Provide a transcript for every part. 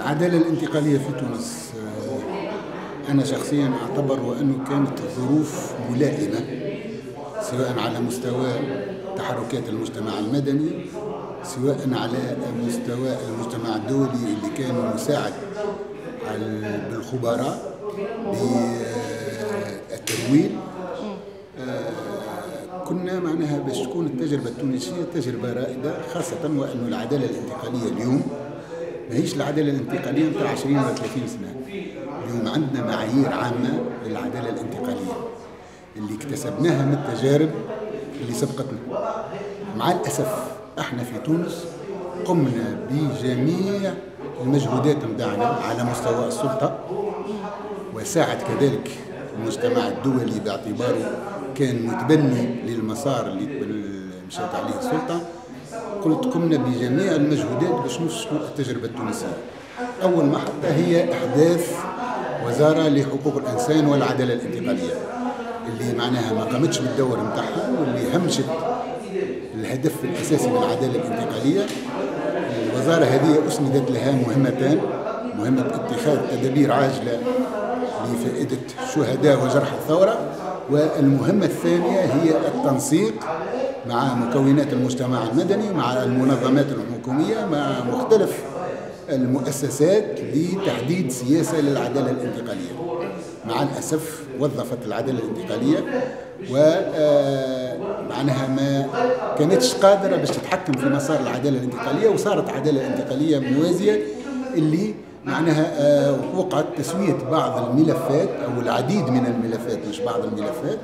العدالة الانتقالية في تونس آه، أنا شخصيا أعتبر وأنه كانت الظروف ملائمة سواء على مستوى تحركات المجتمع المدني سواء على مستوى المجتمع الدولي اللي كان مساعد بالخبراء بالتمويل. آه، كنا معناها باش تكون التجربة التونسية تجربة رائدة خاصة وأن العدالة الانتقالية اليوم ماهيش العدالة الانتقالية نتاع 20 ولا 30 سنة؟ اليوم عندنا معايير عامة للعدالة الانتقالية اللي اكتسبناها من التجارب اللي سبقتنا. مع الأسف إحنا في تونس قمنا بجميع المجهودات نتاعنا على مستوى السلطة وساعد كذلك المجتمع الدولي باعتباره كان متبني للمسار اللي مشات عليه السلطة. قلت قمنا بجميع المجهودات باش نفسحوا التجربة التونسية. أول محطة هي إحداث وزارة لحقوق الإنسان والعدالة الانتقالية اللي معناها ما قامتش بالدور نتاعها واللي همشت الهدف الأساسي من العدالة الانتقالية. الوزارة هذه أسندت لها مهمتان مهمة اتخاذ تدابير عاجلة لفائدة شهداء وجرحى الثورة. والمهمة الثانية هي التنسيق مع مكونات المجتمع المدني مع المنظمات الحكومية مع مختلف المؤسسات لتحديد سياسة للعدالة الانتقالية. مع الأسف وظفت العدالة الانتقالية ومعناها آه، ما كانتش قادرة باش تتحكم في مسار العدالة الانتقالية وصارت عدالة انتقالية موازية اللي معناها آه، وقعت تسوية بعض الملفات أو العديد من الملفات مش بعض الملفات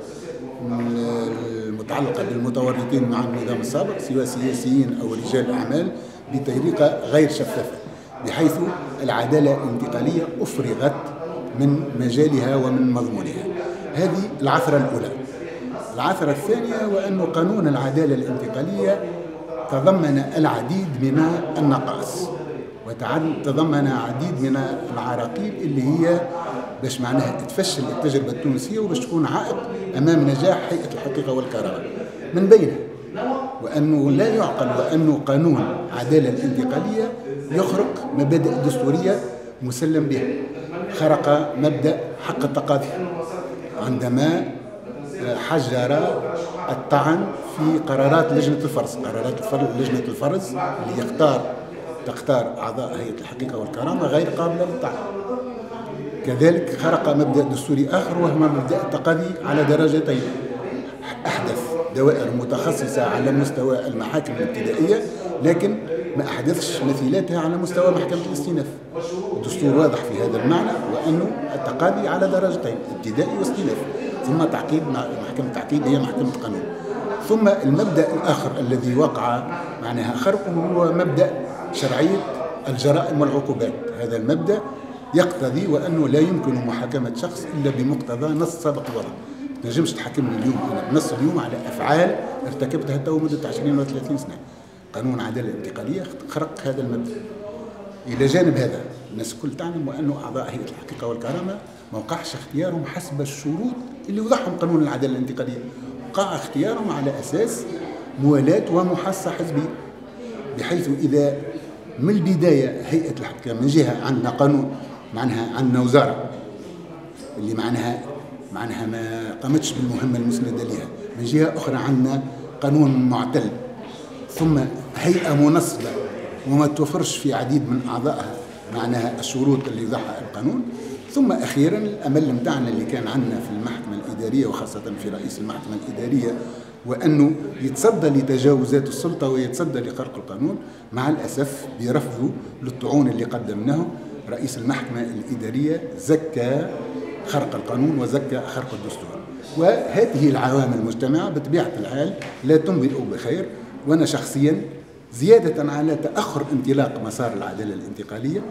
المتعلقة بالمتورطين مع النظام السابق سواء سياسيين أو رجال أعمال بطريقة غير شفافة بحيث العدالة الانتقالية أفرغت من مجالها ومن مضمونها. هذه العثرة الأولى. العثرة الثانية وأن قانون العدالة الانتقالية تضمن العديد من النقائص وتضمن عديد من العراقيل اللي هي باش معناها تفشل التجربة التونسية وباش تكون عائق أمام نجاح هيئة الحقيقة والكرامة من بينها وأنه لا يعقل وأنه قانون عدالة الانتقالية يخرق مبادئ دستورية مسلم بها. خرق مبدأ حق التقاضي عندما حجر الطعن في قرارات لجنة الفرز قرارات لجنة الفرز اللي يختار تختار أعضاء هيئة الحقيقة والكرامة غير قابلة للطعن كذلك خرق مبدأ دستوري آخر وهو مبدأ التقاضي على درجتين أحدث دوائر متخصصة على مستوى المحاكم الابتدائية لكن ما أحدثش مثيلاتها على مستوى محكمة الاستئناف. الدستور واضح في هذا المعنى وأنه التقاضي على درجتين ابتدائي واستئناف ثم تعقيد محكمة التعقيد هي محكمة القانون ثم المبدأ الآخر الذي وقع معناها خرقه هو مبدأ شرعية الجرائم والعقوبات. هذا المبدأ يقتضي وأنه لا يمكن محاكمة شخص إلا بمقتضى نص سابق الوضع تنجمش تحاكمني اليوم أنا بنص اليوم على أفعال ارتكبتها تو مدة 20 و 30 سنة. قانون العدالة الانتقالية خرق هذا المبدأ. إلى جانب هذا الناس الكل تعلم وأنه أعضاء هيئة الحقيقة والكرامة ما وقعش اختيارهم حسب الشروط اللي وضعهم قانون العدالة الانتقالية. وقع اختيارهم على أساس موالاة ومحصة حزبية. بحيث إذا من البداية هيئة الحقيقة من جهة عندنا قانون معناها عندنا وزارة اللي معناها معناها ما قامتش بالمهمة المسندة لها من جهة أخرى عندنا قانون معتل ثم هيئة منصبة وما توفرش في عديد من أعضائها معناها الشروط اللي يضعها القانون. ثم أخيرا الأمل متاعنا اللي كان عندنا في المحكمة الإدارية وخاصة في رئيس المحكمة الإدارية وأنه يتصدى لتجاوزات السلطة ويتصدى لخرق القانون مع الأسف بيرفضوا للطعون اللي قدمناه رئيس المحكمة الإدارية زكى خرق القانون وزكى خرق الدستور. وهذه العوامل المجتمعة بطبيعة الحال لا تنبئ بخير وأنا شخصيا زيادة على تأخر انطلاق مسار العدالة الانتقالية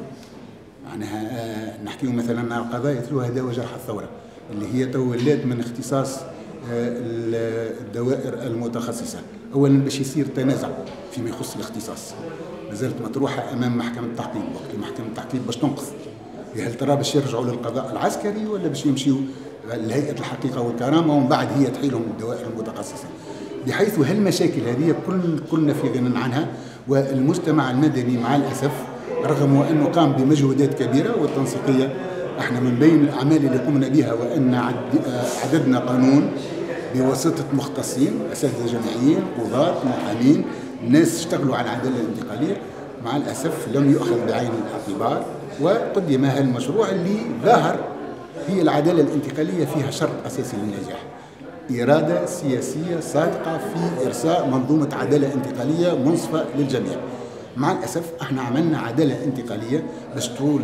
معناها آه، نحكي مثلا على قضايا مثل هذا وجرح الثورة اللي هي تو ولات من اختصاص الدوائر المتخصصة. أولا باش يصير تنازع فيما يخص الاختصاص. ما زالت مطروحة أمام محكمة التعقيد. وقت محكمة التعقيد باش تنقص. هل ترى باش يرجعوا للقضاء العسكري ولا باش يمشيوا لهيئة الحقيقة والكرامة ومن بعد هي تحيلهم الدوائر المتخصصة؟ بحيث هالمشاكل هذه كل كلنا في غنى عنها والمجتمع المدني مع الأسف رغم وانه قام بمجهودات كبيرة والتنسيقية إحنا من بين الأعمال اللي قمنا بها وأن عددنا قانون بواسطة مختصين أساتذة جامعيين قضاة محامين ناس اشتغلوا على العدالة الانتقالية. مع الأسف لم يؤخذ بعين الاعتبار وقدم هذا المشروع اللي ظاهر هي العدالة الانتقالية فيها شرط أساسي للنجاح. إرادة سياسية صادقة في إرساء منظومة عدالة انتقالية منصفة للجميع. مع الأسف إحنا عملنا عدالة انتقالية باش تقول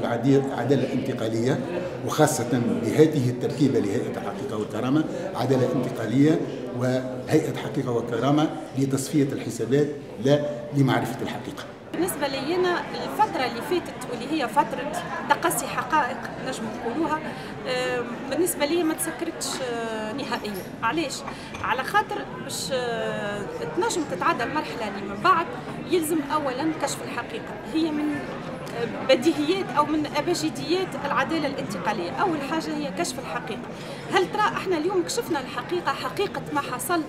عدالة انتقالية وخاصة بهذه التركيبة لهيئة الحقيقة والكرامة عدالة انتقالية وهيئة حقيقة وكرامة لتصفية الحسابات لا لمعرفة الحقيقة. بالنسبة لي أنا الفترة اللي فاتت واللي هي فترة تقصي حقائق نجم نقولوها بالنسبة لي ما تسكرتش آه، نهائيا. علاش؟ على خاطر باش آه، تنجم تتعدى المرحلة اللي من بعد يلزم أولا كشف الحقيقة. هي من بديهيات أو من أبجديات العدالة الانتقالية، أول حاجة هي كشف الحقيقة. هل ترى إحنا اليوم كشفنا الحقيقة؟ حقيقة ما حصل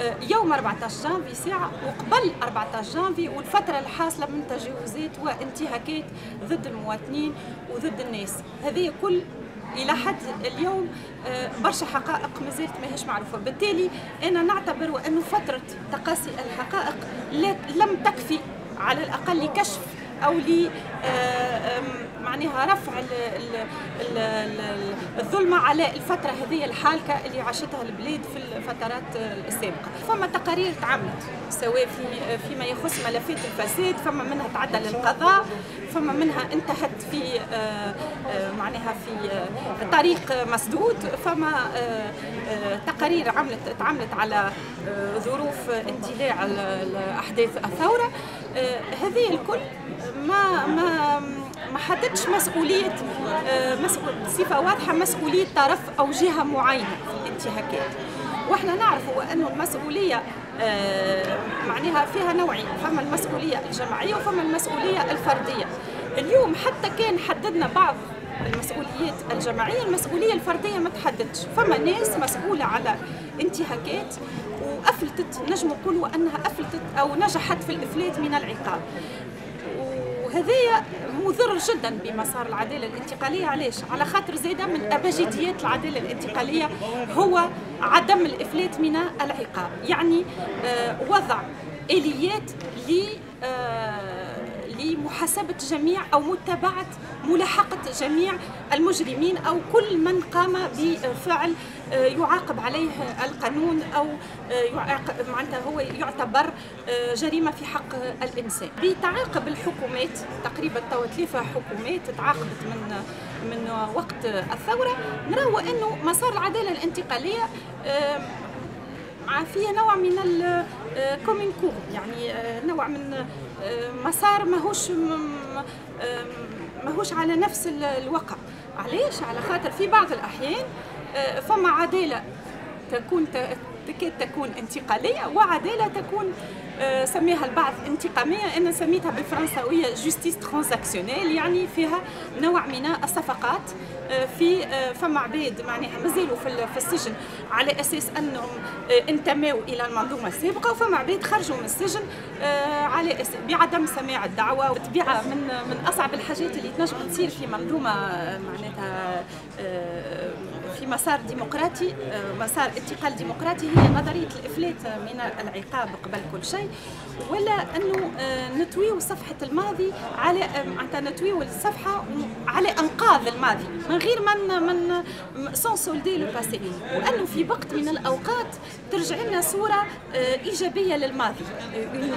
آه، يوم 14 جانفي ساعة وقبل 14 جانفي والفترة الحاصلة من تجاوزات وانتهاكات ضد المواطنين وضد الناس، هذه كل إلى حد اليوم آه، برشا حقائق ما زالت ماهيش معروفة. بالتالي أنا نعتبر انه فترة تقاسي الحقائق لم تكفي على الأقل لكشف أو ل آه، معناها رفع الظلمة على الفترة هذه الحالكة اللي عاشتها البلاد في الفترات السابقة. فما تقارير تعملت سواء في فيما يخص ملفات الفساد فما منها تعدى للقضاء فما منها انتهت في آه، آه، معناها في طريق مسدود. فما تقارير عملت تعملت على ظروف اندلاع احداث الثورة. هذه الكل ما ما ما حددش مسؤولية آه، بصفه واضحة مسؤولية طرف أو جهة معينة في الانتهاكات. وإحنا نعرفوا أنه المسؤولية آه، معناها فيها نوعين فما المسؤولية الجماعية وفما المسؤولية الفردية. اليوم حتى كان حددنا بعض المسؤوليات الجماعية المسؤولية الفردية ما تحددش. فما ناس مسؤولة على انتهاكات وأفلتت نجم نقولوا أنها أفلتت أو نجحت في الإفلات من العقاب. وهذايا مضر جدا بمسار العدالة الانتقالية. علاش؟ على خاطر زاده من ابجديات العدالة الانتقالية هو عدم الإفلات من العقاب. يعني آه وضع آليات ل آه لمحاسبة جميع أو متابعة ملاحقة جميع المجرمين أو كل من قام بفعل يعاقب عليه القانون أو آه، معناتها هو يعتبر آه، جريمة في حق الإنسان. بتعاقب الحكومات تقريبا توا ثلاثة حكومات تعاقبت من من وقت الثورة نراو أنه مسار العدالة الانتقالية فيه نوع من الكومينكور يعني نوع من مسار ماهوش ماهوش على نفس الوقع. علاش؟ على خاطر في بعض الأحيان آه، فما عدالة تكون تكاد تكون انتقالية وعدالة تكون آه، سميها البعض انتقامية أنا سميتها بالفرنساويه justice transactionnelle يعني فيها نوع من الصفقات آه، في آه، فما عباد معناها مازالوا في السجن على أساس أنهم انتموا إلى المنظومة السابقة وفما عباد خرجوا من السجن على أساس بعدم سماع الدعوة وطبيعه من من أصعب الحاجات اللي تنجم تصير في منظومة معناتها في مسار ديمقراطي مسار انتقال ديمقراطي هي نظرية الافلات من العقاب قبل كل شيء ولا أنه آه، نتويو صفحة الماضي على آه، معناتها نتويو الصفحة على انقاذ الماضي من غير من من sans solder le passé وأنه في وقت من الأوقات ترجع لنا صورة آه، إيجابية للماضي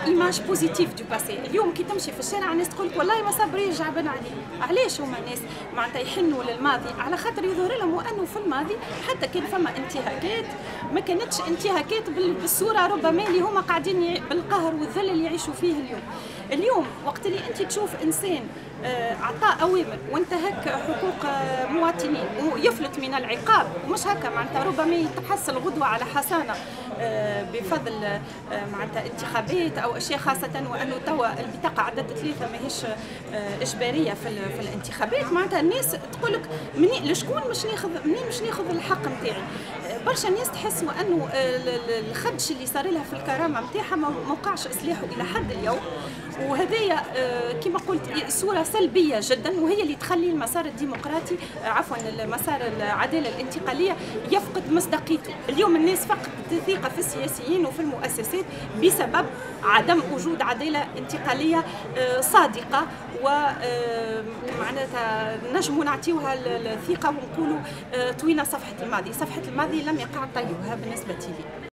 image positive du passé اليوم كي تمشي في الشارع الناس تقول لك والله ما صبري يرجع بن علي. علاش هما الناس معناتها يحنوا للماضي؟ على خاطر يظهر لهم وانه في الماضي حتى كان فما انتهاكات. ما كانتش انتهاكات بالصورة ربما اللي هما قاعدين بالقهر والذل اللي يعيشوا فيه اليوم. اليوم وقت اللي أنت تشوف إنسان آه، اعطاء أوامر وانتهك حقوق آه، مواطنين ويفلت من العقاب ومش هكا معناتها ربما يتحصل غدوة على حسانه آه، بفضل معناتها انتخابات أو أشياء خاصة وأنه توا البطاقة عدد ثلاثة ماهيش إجبارية في, في الانتخابات. معناتها الناس تقول لك منين لشكون مش ناخذ منين مش ناخذ الحق نتاعي برشا ناس تحسوا انه الخدش اللي صار لها في الكرامة نتاعها ما وقعش إصلاحه إلى حد اليوم. وهذايا كما قلت صورة سلبية جدا وهي اللي تخلي المسار الديمقراطي عفوا المسار العدالة الانتقالية يفقد مصداقيته. اليوم الناس فقدت الثقة في السياسيين وفي المؤسسات بسبب عدم وجود عدالة انتقالية صادقة و معناتها نعطيوها الثقة ونقولوا طوينا صفحة الماضي. صفحة الماضي لم يقع طيبها بالنسبة لي